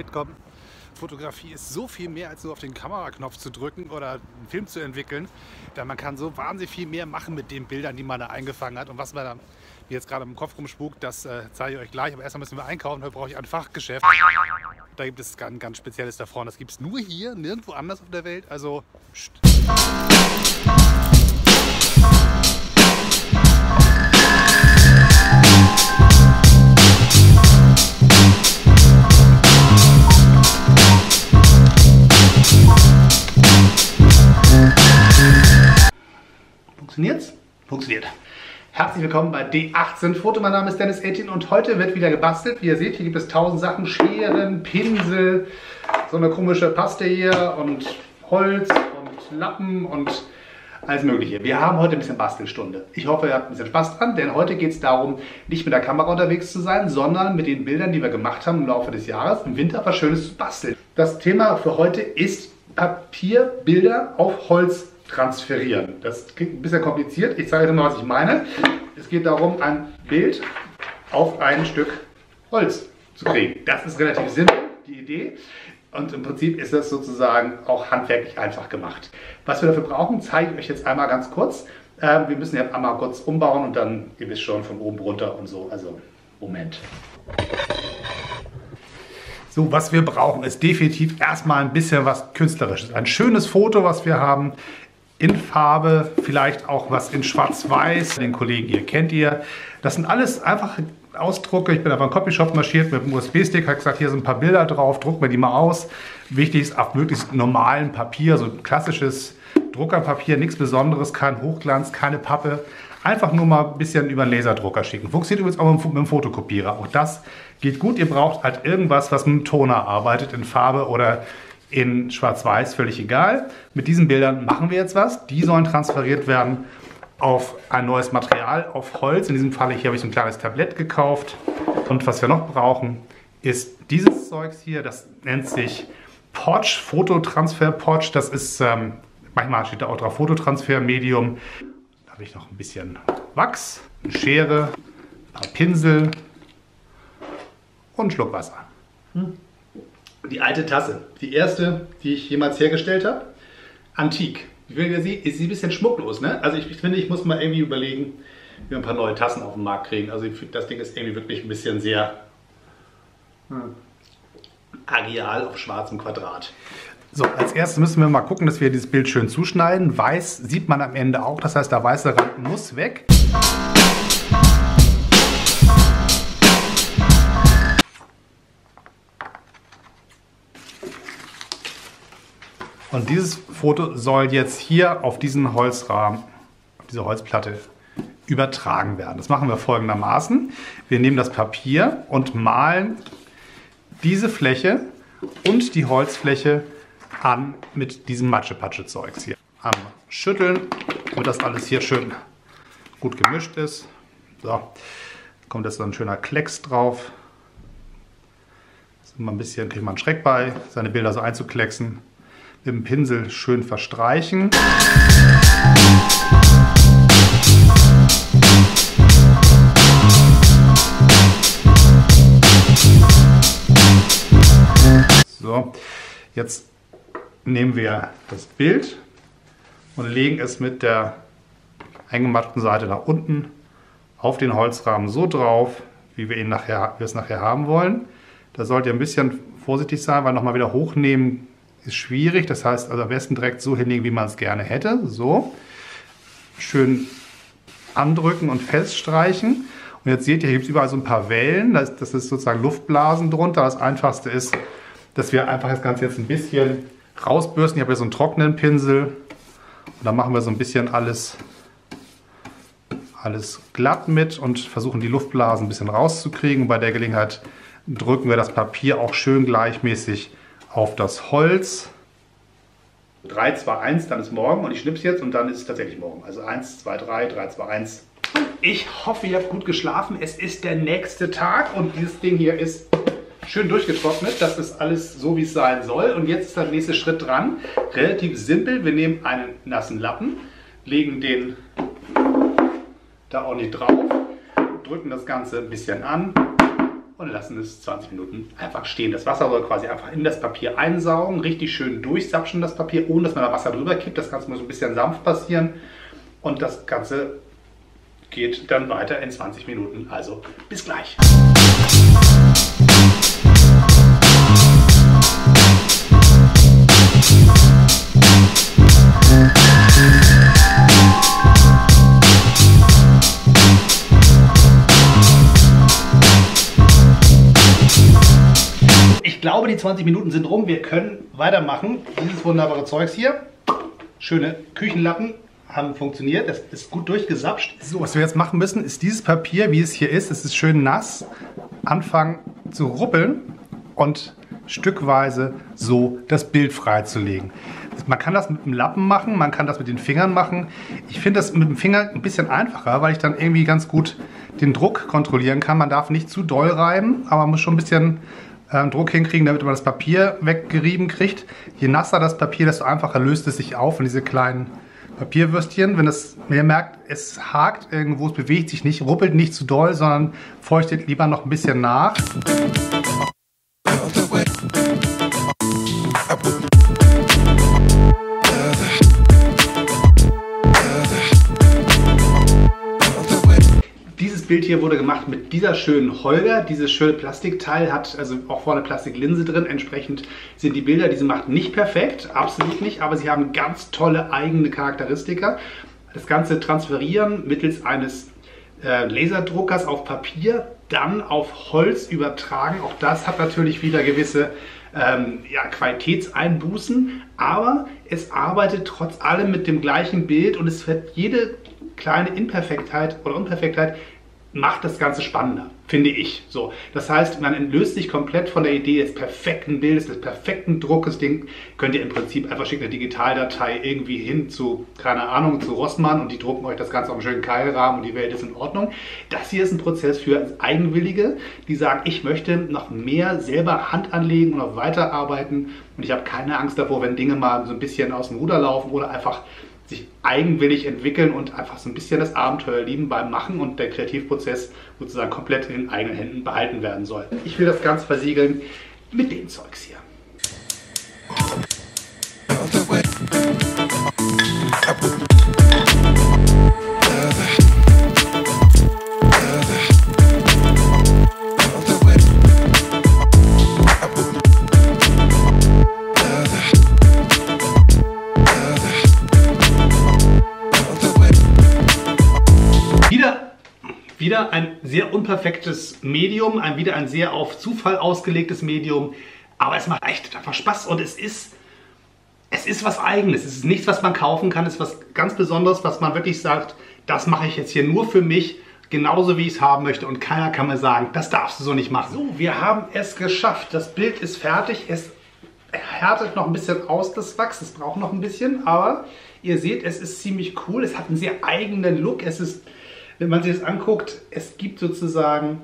mitkommen. Fotografie ist so viel mehr als nur auf den Kameraknopf zu drücken oder einen Film zu entwickeln. Denn man kann so wahnsinnig viel mehr machen mit den Bildern, die man da eingefangen hat. Und was man da jetzt gerade im Kopf rumspukt, das äh, zeige ich euch gleich. Aber erstmal müssen wir einkaufen, heute brauche ich ein Fachgeschäft. Da gibt es ein ganz spezielles davon. Das gibt es nur hier, nirgendwo anders auf der Welt. Also. Pst. Funktioniert's? Funktioniert. Herzlich willkommen bei D18 Foto. Mein Name ist Dennis Ettin und heute wird wieder gebastelt. Wie ihr seht, hier gibt es tausend Sachen. Scheren, Pinsel, so eine komische Paste hier und Holz und Lappen und alles mögliche. Wir haben heute ein bisschen Bastelstunde. Ich hoffe, ihr habt ein bisschen Spaß dran, denn heute geht es darum, nicht mit der Kamera unterwegs zu sein, sondern mit den Bildern, die wir gemacht haben im Laufe des Jahres, im Winter was Schönes zu basteln. Das Thema für heute ist Papierbilder auf Holz transferieren. Das klingt ein bisschen kompliziert. Ich zeige euch mal, was ich meine. Es geht darum, ein Bild auf ein Stück Holz zu kriegen. Das ist relativ simpel, die Idee. Und im Prinzip ist das sozusagen auch handwerklich einfach gemacht. Was wir dafür brauchen, zeige ich euch jetzt einmal ganz kurz. Ähm, wir müssen jetzt einmal kurz umbauen und dann, ihr wisst schon, von oben runter und so. Also, Moment. So, was wir brauchen, ist definitiv erstmal ein bisschen was Künstlerisches. Ein schönes Foto, was wir haben in Farbe, vielleicht auch was in Schwarz-Weiß. Den Kollegen hier kennt ihr. Das sind alles einfache Ausdrucke. Ich bin einfach in Copyshop marschiert mit einem USB-Stick, habe gesagt, hier sind ein paar Bilder drauf, druck mir die mal aus. Wichtig ist auf möglichst normalem Papier, so klassisches Druckerpapier, nichts Besonderes, kein Hochglanz, keine Pappe. Einfach nur mal ein bisschen über einen Laserdrucker schicken. Funktioniert übrigens auch mit einem Fotokopierer. Auch das geht gut. Ihr braucht halt irgendwas, was mit einem Toner arbeitet, in Farbe oder in Schwarz-Weiß, völlig egal. Mit diesen Bildern machen wir jetzt was. Die sollen transferiert werden auf ein neues Material, auf Holz. In diesem Fall hier habe ich so ein kleines Tablett gekauft. Und was wir noch brauchen, ist dieses Zeugs hier. Das nennt sich Porch, Fototransfer Porch. Das ist, ähm, manchmal steht da auch drauf Fototransfer Medium. Da habe ich noch ein bisschen Wachs, eine Schere, ein paar Pinsel und einen Schluck Wasser. Hm die alte Tasse. Die erste, die ich jemals hergestellt habe. Antik. Ich finde, sie ist ein bisschen schmucklos. Ne? Also ich, ich, finde, ich muss mal irgendwie überlegen, wie wir ein paar neue Tassen auf den Markt kriegen. Also das Ding ist irgendwie wirklich ein bisschen sehr hm, areal auf schwarzem Quadrat. So, als erstes müssen wir mal gucken, dass wir dieses Bild schön zuschneiden. Weiß sieht man am Ende auch, das heißt, der weiße Rand muss weg. Und dieses Foto soll jetzt hier auf diesen Holzrahmen, auf diese Holzplatte übertragen werden. Das machen wir folgendermaßen. Wir nehmen das Papier und malen diese Fläche und die Holzfläche an mit diesem Matschepatsche-Zeugs hier. Am Schütteln, damit das alles hier schön gut gemischt ist. So, kommt jetzt so ein schöner Klecks drauf. Immer ein bisschen, kriegt man Schreck bei, seine Bilder so einzuklecksen mit dem Pinsel schön verstreichen. So, jetzt nehmen wir das Bild und legen es mit der eingemachten Seite nach unten auf den Holzrahmen so drauf, wie wir, ihn nachher, wir es nachher haben wollen. Da sollt ihr ein bisschen vorsichtig sein, weil nochmal wieder hochnehmen ist schwierig. Das heißt, also am besten direkt so hinlegen, wie man es gerne hätte. So. Schön andrücken und feststreichen. Und jetzt seht ihr, hier gibt es überall so ein paar Wellen. Das, das ist sozusagen Luftblasen drunter. Das einfachste ist, dass wir einfach das Ganze jetzt ein bisschen rausbürsten. Ich habe hier so einen trockenen Pinsel. Und dann machen wir so ein bisschen alles, alles glatt mit und versuchen die Luftblasen ein bisschen rauszukriegen. Und bei der Gelegenheit drücken wir das Papier auch schön gleichmäßig auf das Holz. 3, 2, 1, dann ist morgen und ich schnipp's jetzt und dann ist es tatsächlich morgen. Also 1, 2, 3, 3, 2, 1. Ich hoffe, ihr habt gut geschlafen. Es ist der nächste Tag und dieses Ding hier ist schön durchgetrocknet. Das ist alles so, wie es sein soll. Und jetzt ist der nächste Schritt dran. Relativ simpel. Wir nehmen einen nassen Lappen, legen den da auch nicht drauf, drücken das Ganze ein bisschen an und lassen es 20 Minuten einfach stehen. Das Wasser soll quasi einfach in das Papier einsaugen, richtig schön durchsapschen das Papier, ohne dass man da Wasser drüber kippt. Das Ganze muss ein bisschen sanft passieren und das Ganze geht dann weiter in 20 Minuten. Also bis gleich. Die 20 Minuten sind rum. Wir können weitermachen. Dieses wunderbare Zeugs hier. Schöne Küchenlappen haben funktioniert. Das ist gut durchgesapscht. So, was wir jetzt machen müssen, ist dieses Papier, wie es hier ist, es ist schön nass, anfangen zu ruppeln und stückweise so das Bild freizulegen. Man kann das mit dem Lappen machen, man kann das mit den Fingern machen. Ich finde das mit dem Finger ein bisschen einfacher, weil ich dann irgendwie ganz gut den Druck kontrollieren kann. Man darf nicht zu doll reiben, aber man muss schon ein bisschen äh, Druck hinkriegen, damit man das Papier weggerieben kriegt. Je nasser das Papier, desto einfacher löst es sich auf in diese kleinen Papierwürstchen. Wenn das, wenn ihr merkt, es hakt irgendwo, es bewegt sich nicht, ruppelt nicht zu doll, sondern feuchtet lieber noch ein bisschen nach. Bild hier wurde gemacht mit dieser schönen Holger. Dieses schöne Plastikteil hat also auch vorne Plastiklinse drin. Entsprechend sind die Bilder, die sie macht, nicht perfekt. Absolut nicht. Aber sie haben ganz tolle eigene Charakteristika. Das Ganze transferieren mittels eines äh, Laserdruckers auf Papier, dann auf Holz übertragen. Auch das hat natürlich wieder gewisse ähm, ja, Qualitätseinbußen, aber es arbeitet trotz allem mit dem gleichen Bild und es wird jede kleine Imperfektheit oder Unperfektheit macht das Ganze spannender, finde ich. So, das heißt, man entlöst sich komplett von der Idee des perfekten Bildes, des perfekten Druckes. Ding könnt ihr im Prinzip einfach schicken eine Digitaldatei irgendwie hin zu, keine Ahnung, zu Rossmann und die drucken euch das Ganze auf einen schönen Keilrahmen und die Welt ist in Ordnung. Das hier ist ein Prozess für Eigenwillige, die sagen, ich möchte noch mehr selber Hand anlegen und noch weiterarbeiten und ich habe keine Angst davor, wenn Dinge mal so ein bisschen aus dem Ruder laufen oder einfach sich eigenwillig entwickeln und einfach so ein bisschen das Abenteuer lieben beim Machen und der Kreativprozess sozusagen komplett in den eigenen Händen behalten werden soll. Ich will das Ganze versiegeln mit dem Zeugs hier. Wieder ein sehr unperfektes Medium, ein, wieder ein sehr auf Zufall ausgelegtes Medium, aber es macht echt einfach Spaß und es ist, es ist was Eigenes. Es ist nichts, was man kaufen kann, es ist was ganz Besonderes, was man wirklich sagt, das mache ich jetzt hier nur für mich, genauso wie ich es haben möchte und keiner kann mir sagen, das darfst du so nicht machen. So, wir haben es geschafft. Das Bild ist fertig. Es härtet noch ein bisschen aus, das Wachs. Es braucht noch ein bisschen, aber ihr seht, es ist ziemlich cool. Es hat einen sehr eigenen Look. Es ist wenn man sich das anguckt, es gibt sozusagen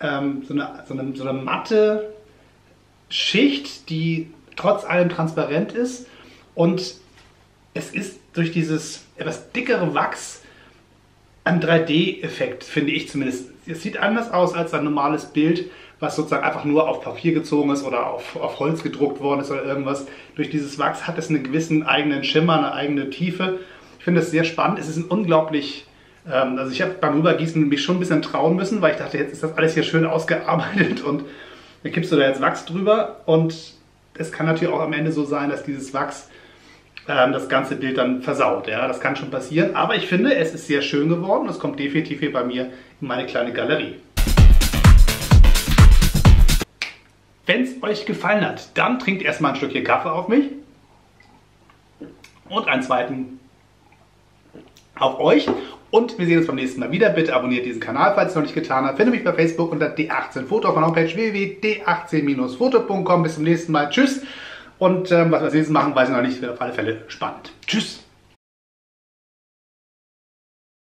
ähm, so, eine, so, eine, so eine matte Schicht, die trotz allem transparent ist und es ist durch dieses etwas dickere Wachs ein 3D-Effekt, finde ich zumindest. Es sieht anders aus als ein normales Bild, was sozusagen einfach nur auf Papier gezogen ist oder auf, auf Holz gedruckt worden ist oder irgendwas. Durch dieses Wachs hat es einen gewissen eigenen Schimmer, eine eigene Tiefe. Ich finde es sehr spannend. Es ist ein unglaublich ähm, also ich habe beim Rübergießen mich schon ein bisschen trauen müssen, weil ich dachte, jetzt ist das alles hier schön ausgearbeitet und dann kippst du da jetzt Wachs drüber und es kann natürlich auch am Ende so sein, dass dieses Wachs ähm, das ganze Bild dann versaut. Ja, das kann schon passieren, aber ich finde, es ist sehr schön geworden. Es kommt definitiv hier bei mir in meine kleine Galerie. Wenn es euch gefallen hat, dann trinkt erstmal ein Stückchen Kaffee auf mich und einen zweiten auf euch und wir sehen uns beim nächsten Mal wieder. Bitte abonniert diesen Kanal, falls ihr es noch nicht getan habt. Findet mich bei Facebook unter D18Foto auf meiner Homepage www.d18-foto.com. Bis zum nächsten Mal. Tschüss. Und ähm, was wir als nächstes machen, weiß ich noch nicht. Auf alle Fälle spannend. Tschüss.